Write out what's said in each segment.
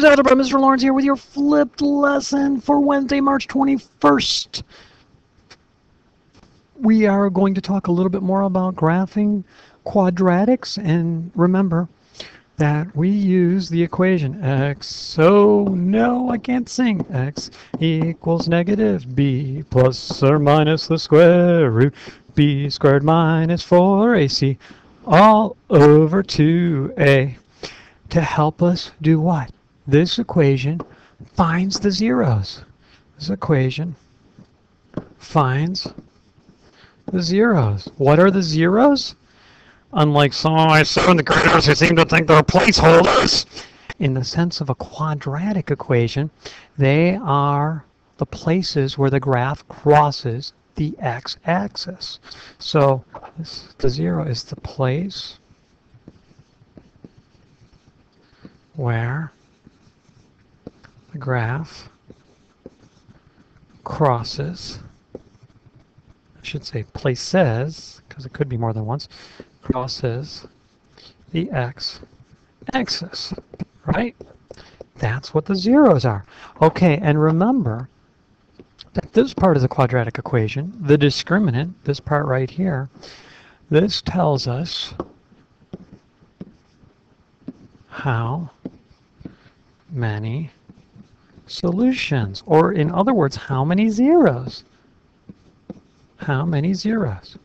Beginner's Algebra. Mr. Lawrence here with your flipped lesson for Wednesday, March 21st. We are going to talk a little bit more about graphing quadratics and remember that we use the equation x so no I can't sing x equals negative b plus or minus the square root b squared minus 4ac all over 2a to help us do what? This equation finds the zeros. This equation finds the zeros. What are the zeros? Unlike some of my seventh graders who seem to think they're placeholders. In the sense of a quadratic equation, they are the places where the graph crosses the x-axis. So this, the zero is the place where the graph crosses, I should say places, because it could be more than once, crosses the x-axis, right? That's what the zeros are. Okay, and remember that this part of the quadratic equation, the discriminant, this part right here, this tells us how many solutions, or in other words, how many zeros? How many zeros?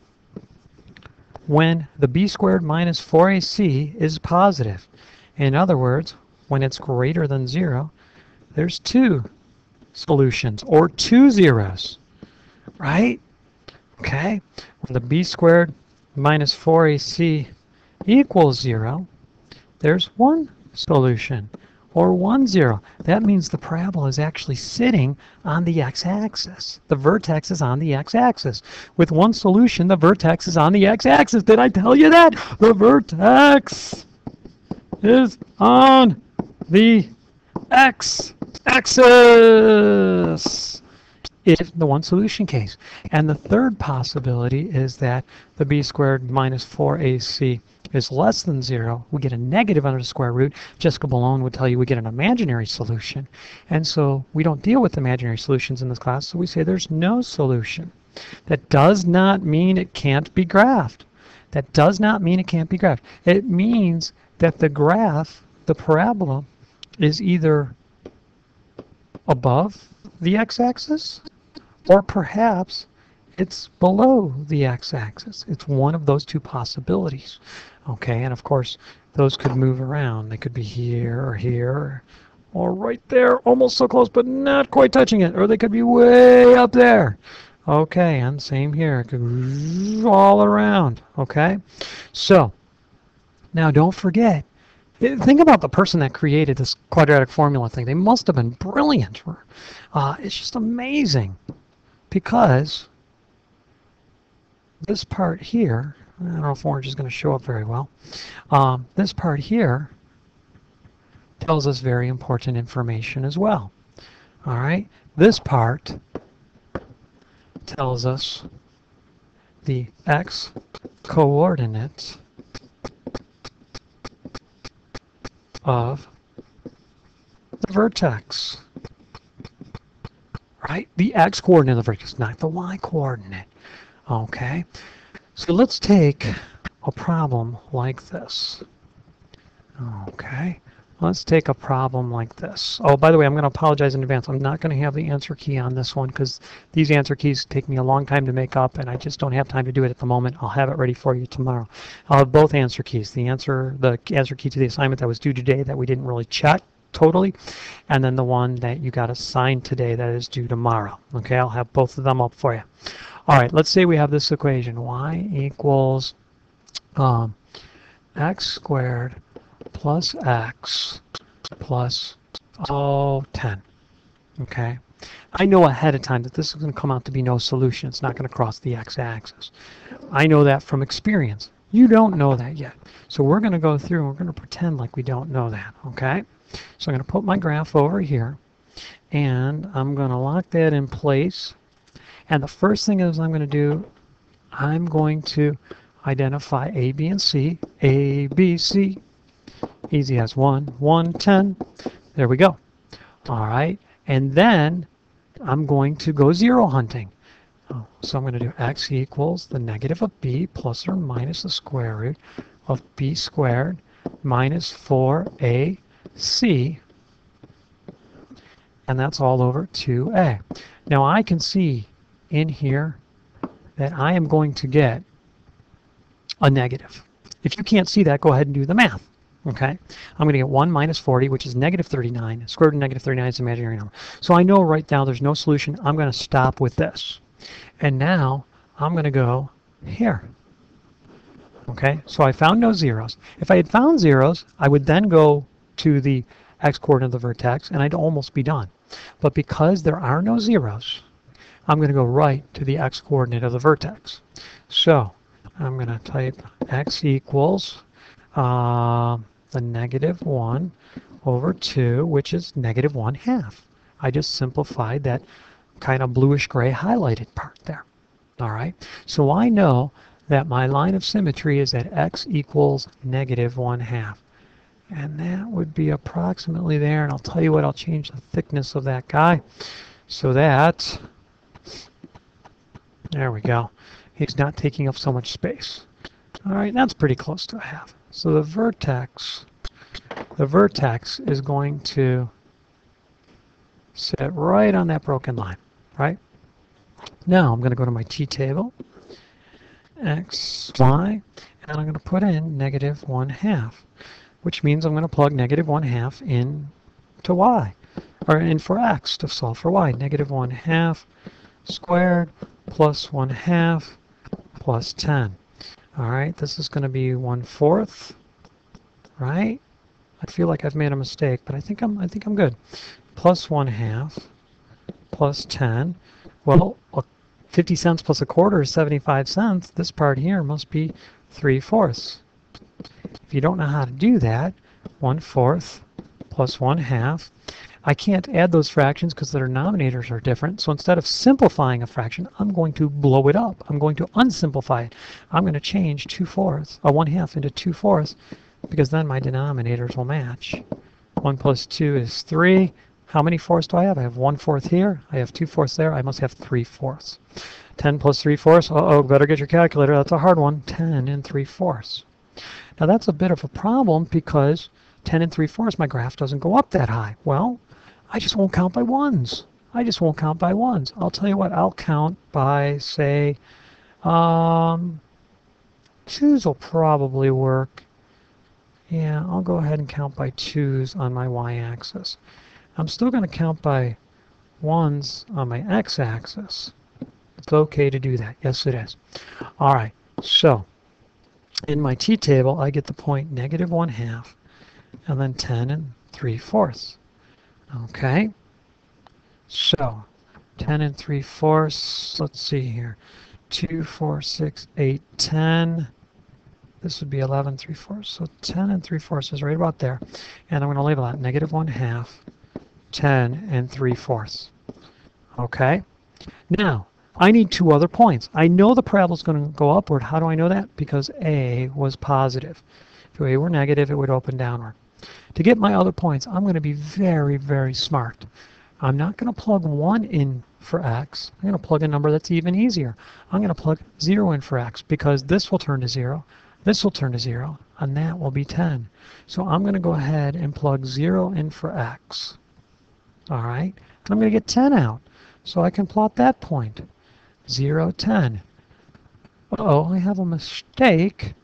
When the b squared minus 4ac is positive. In other words, when it's greater than zero, there's two solutions, or two zeros, right? Okay, when the b squared minus 4ac equals zero, there's one solution or 1, 0. That means the parabola is actually sitting on the x-axis. The vertex is on the x-axis. With one solution, the vertex is on the x-axis. Did I tell you that? The vertex is on the x-axis. If the one solution case. And the third possibility is that the b squared minus 4ac is less than zero, we get a negative under the square root. Jessica Balone would tell you we get an imaginary solution. And so we don't deal with imaginary solutions in this class, so we say there's no solution. That does not mean it can't be graphed. That does not mean it can't be graphed. It means that the graph, the parabola, is either above the x-axis or perhaps it's below the x-axis. It's one of those two possibilities. Okay, and of course, those could move around. They could be here or here or right there, almost so close, but not quite touching it. Or they could be way up there. Okay, and same here. It could all around. Okay, so now don't forget. Think about the person that created this quadratic formula thing. They must have been brilliant. Uh, it's just amazing because this part here I don't know if orange is going to show up very well. Um, this part here tells us very important information as well. All right, this part tells us the x coordinates of the vertex. The x coordinate of the vertex, not the y coordinate. Okay? So let's take a problem like this. Okay, let's take a problem like this. Oh, by the way, I'm going to apologize in advance. I'm not going to have the answer key on this one because these answer keys take me a long time to make up and I just don't have time to do it at the moment. I'll have it ready for you tomorrow. I'll have both answer keys. The answer, the answer key to the assignment that was due today that we didn't really check totally, and then the one that you got assigned today that is due tomorrow. Okay, I'll have both of them up for you. All right, let's say we have this equation, y equals um, x squared plus x plus, oh, 10. Okay, I know ahead of time that this is going to come out to be no solution. It's not going to cross the x-axis. I know that from experience. You don't know that yet. So we're going to go through and we're going to pretend like we don't know that, okay? So I'm going to put my graph over here, and I'm going to lock that in place and the first thing is I'm going to do, I'm going to identify A, B, and C. A, B, C. Easy as 1, 1, 10. There we go. All right. And then I'm going to go zero hunting. So I'm going to do x equals the negative of b plus or minus the square root of b squared minus 4ac. And that's all over 2a. Now I can see in here that I am going to get a negative. If you can't see that, go ahead and do the math. Okay, I'm going to get 1 minus 40, which is negative 39. Square root of negative 39 is an imaginary number. So I know right now there's no solution. I'm going to stop with this. And now I'm going to go here. Okay, so I found no zeros. If I had found zeros, I would then go to the x-coordinate of the vertex, and I'd almost be done. But because there are no zeros, I'm going to go right to the x-coordinate of the vertex. So I'm going to type x equals uh, the negative 1 over 2, which is negative 1 half. I just simplified that kind of bluish gray highlighted part there. All right, so I know that my line of symmetry is at x equals negative 1 half. And that would be approximately there. And I'll tell you what, I'll change the thickness of that guy so that, there we go, he's not taking up so much space. All right, that's pretty close to a half. So the vertex, the vertex is going to sit right on that broken line, right? Now I'm going to go to my t-table, x, y, and I'm going to put in negative 1 half which means I'm going to plug negative 1 half in to y, or in for x to solve for y. Negative 1 half squared plus 1 half plus 10. All right, this is going to be 1 fourth, right? I feel like I've made a mistake, but I think I'm I think I'm good. Plus 1 half plus 10. Well, 50 cents plus a quarter is 75 cents. This part here must be 3 fourths. If you don't know how to do that, 1 fourth plus 1 half, I can't add those fractions because their denominators are different. So instead of simplifying a fraction, I'm going to blow it up. I'm going to unsimplify it. I'm going to change 2 fourths, or 1 half into 2 fourths, because then my denominators will match. 1 plus 2 is 3. How many fourths do I have? I have 1 fourth here. I have 2 fourths there. I must have 3 fourths. 10 plus 3 fourths. Uh-oh, better get your calculator. That's a hard one. 10 and 3 fourths. Now that's a bit of a problem because 10 and 3 fourths, my graph doesn't go up that high. Well, I just won't count by ones. I just won't count by ones. I'll tell you what, I'll count by, say, um, twos will probably work. Yeah, I'll go ahead and count by twos on my y-axis. I'm still going to count by ones on my x-axis. It's okay to do that. Yes, it is. All right, so in my t-table, I get the point negative 1 half, and then 10 and 3 fourths. Okay, so 10 and 3 fourths, let's see here, 2, 4, 6, 8, 10. This would be 11, 3 fourths. So 10 and 3 fourths is right about there. And I'm going to label that negative 1 half, 10 and 3 fourths. Okay, now I need two other points. I know the parabola is going to go upward. How do I know that? Because A was positive. If A were negative, it would open downward. To get my other points, I'm going to be very, very smart. I'm not going to plug 1 in for x. I'm going to plug a number that's even easier. I'm going to plug 0 in for x because this will turn to 0, this will turn to 0, and that will be 10. So I'm going to go ahead and plug 0 in for x. All right? And I'm going to get 10 out. So I can plot that point. 0, 10. oh I have a mistake.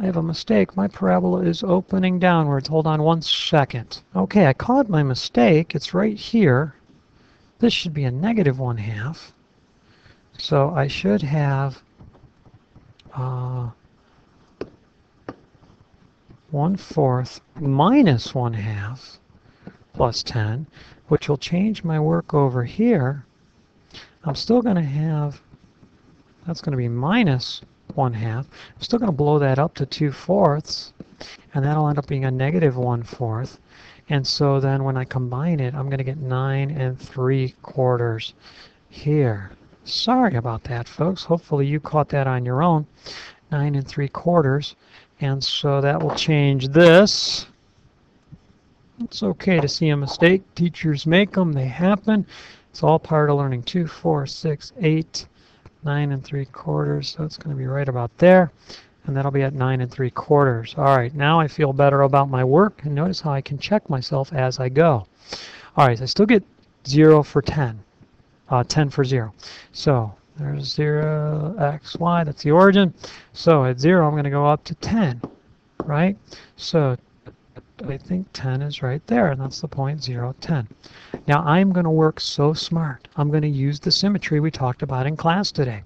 I have a mistake. My parabola is opening downwards. Hold on one second. Okay, I caught my mistake. It's right here. This should be a negative 1 half. So I should have uh, 1 fourth minus 1 half plus 10, which will change my work over here I'm still going to have, that's going to be minus 1 half. I'm still going to blow that up to 2 fourths, and that'll end up being a negative 1 fourth. And so then when I combine it, I'm going to get 9 and 3 quarters here. Sorry about that, folks. Hopefully you caught that on your own. 9 and 3 quarters. And so that will change this It's okay to see a mistake. Teachers make them. They happen. It's all part of learning. Two, four, six, eight, nine and three quarters. So it's going to be right about there. And that'll be at nine and three quarters. All right, now I feel better about my work. And notice how I can check myself as I go. All right, so I still get 0 for 10. Uh, 10 for 0. So there's 0, x, y. That's the origin. So at 0, I'm going to go up to 10, right? So I think 10 is right there, and that's the point 0, 10. Now I'm going to work so smart. I'm going to use the symmetry we talked about in class today.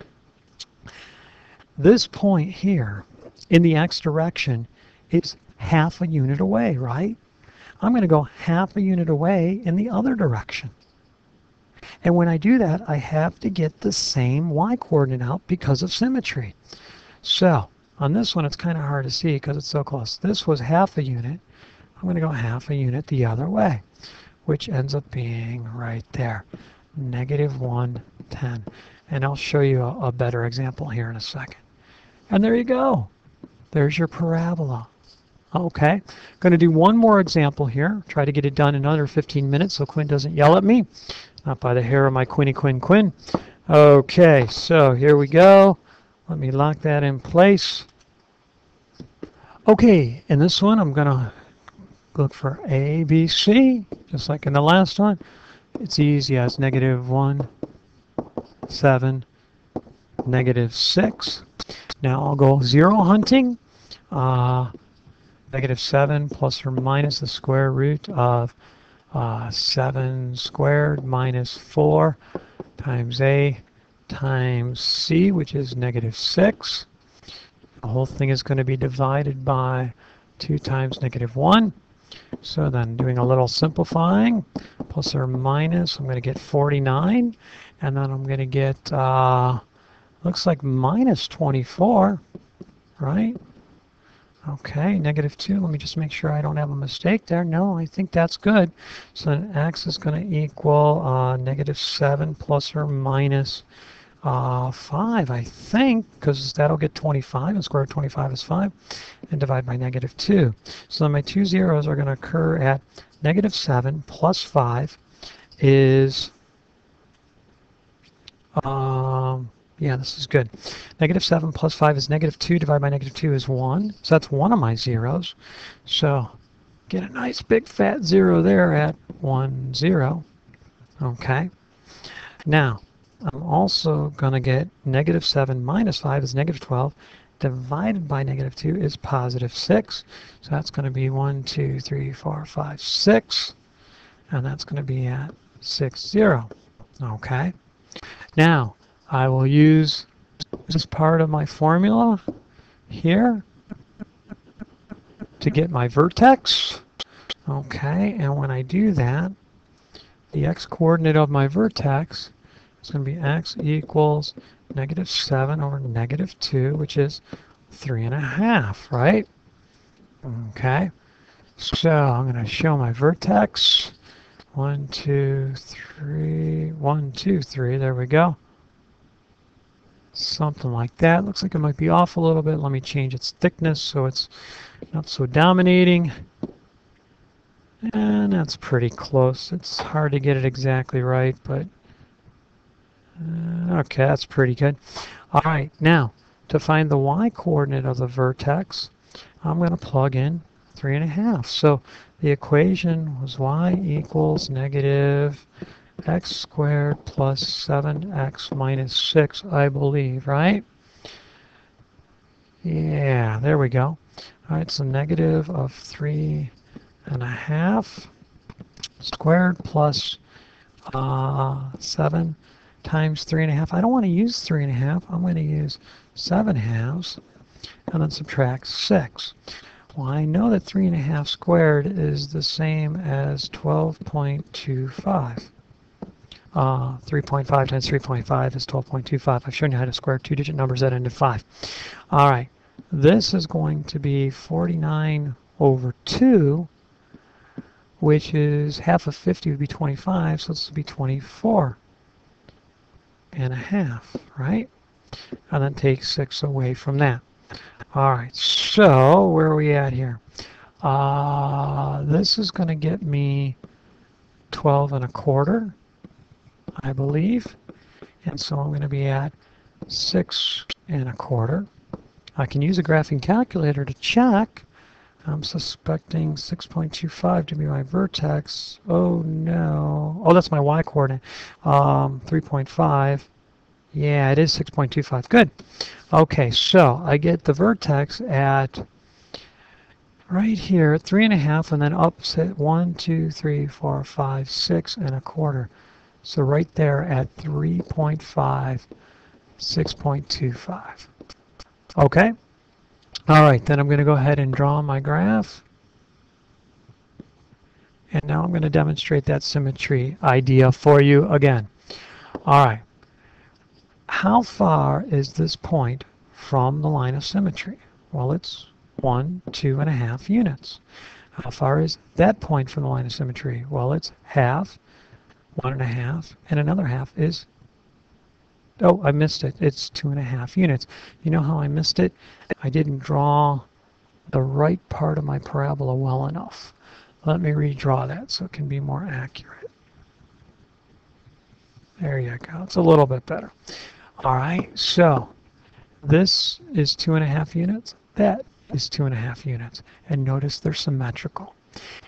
This point here in the x direction is half a unit away, right? I'm going to go half a unit away in the other direction. And when I do that, I have to get the same y coordinate out because of symmetry. So on this one, it's kind of hard to see because it's so close. This was half a unit. I'm going to go half a unit the other way, which ends up being right there, negative 1, 10. And I'll show you a, a better example here in a second. And there you go. There's your parabola. Okay, going to do one more example here. Try to get it done in under 15 minutes so Quinn doesn't yell at me. Not by the hair of my Quinny Quinn Quinn. Okay, so here we go. Let me lock that in place. Okay, in this one I'm going to look for A, B, C, just like in the last one. It's easy as negative 1, 7, negative 6. Now I'll go zero hunting. Uh, negative 7 plus or minus the square root of uh, 7 squared minus 4 times a times c, which is negative 6. The whole thing is going to be divided by 2 times negative 1. So then doing a little simplifying, plus or minus, I'm going to get 49. And then I'm going to get, uh, looks like minus 24, right? Okay, negative 2. Let me just make sure I don't have a mistake there. No, I think that's good. So then x is going to equal uh, negative 7 plus or minus, uh, 5, I think, because that'll get 25, and square root of 25 is 5, and divide by negative 2. So then my two zeros are going to occur at negative 7 plus 5 is... Um, yeah, this is good. Negative 7 plus 5 is negative 2 divided by negative 2 is 1. So that's one of my zeros. So get a nice big fat zero there at 1, 0. Okay. Now, I'm also going to get negative 7 minus 5 is negative 12 divided by negative 2 is positive 6. So that's going to be 1, 2, 3, 4, 5, 6. And that's going to be at 6, 0. Okay. Now, I will use this part of my formula here to get my vertex. Okay, and when I do that, the x-coordinate of my vertex is going to be x equals negative 7 over negative 2, which is 3 and a half, right? Okay, so I'm going to show my vertex. One, two, three, one, two, three, there we go. Something like that. Looks like it might be off a little bit. Let me change its thickness so it's not so dominating. And that's pretty close. It's hard to get it exactly right, but okay, that's pretty good. All right, now to find the y-coordinate of the vertex, I'm going to plug in 3 and a half. So the equation was y equals negative x squared plus 7x minus 6, I believe, right? Yeah, there we go. All right, so negative of 3 and a half squared plus uh, 7 times 3 and a half. I don't want to use 3 and a half. I'm going to use 7 halves and then subtract 6. Well, I know that 3 and a half squared is the same as 12.25. Uh, 3.5 times 3.5 is 12.25. I've shown you how to square two-digit numbers that end in 5. All right, this is going to be 49 over 2, which is half of 50 would be 25, so this would be 24 and a half, right? And then take 6 away from that. All right, so where are we at here? Uh, this is going to get me 12 and a quarter, I believe. And so I'm going to be at 6 and a quarter. I can use a graphing calculator to check. I'm suspecting 6.25 to be my vertex. Oh no. Oh, that's my y coordinate. Um, 3.5. Yeah, it is 6.25. Good. Okay, so I get the vertex at right here, three and a half, and then up set one, two, three, four, five, six and a quarter. So right there at 3.5, 6.25. Okay. All right, then I'm going to go ahead and draw my graph. And now I'm going to demonstrate that symmetry idea for you again. All right. How far is this point from the line of symmetry? Well, it's one, two and a half units. How far is that point from the line of symmetry? Well, it's half, one and a half, and another half is, oh, I missed it. It's two and a half units. You know how I missed it? I didn't draw the right part of my parabola well enough. Let me redraw that so it can be more accurate. There you go. It's a little bit better. All right, so this is two and a half units. That is two and a half units. And notice they're symmetrical.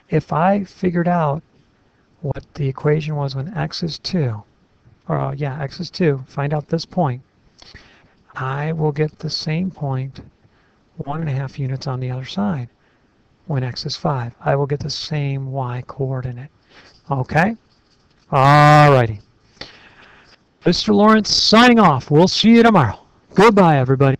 If I figured out what the equation was when x is 2, or uh, yeah, x is 2, find out this point, I will get the same point one and a half units on the other side when x is 5. I will get the same y coordinate. Okay? Alrighty. Mr. Lawrence signing off. We'll see you tomorrow. Goodbye, everybody.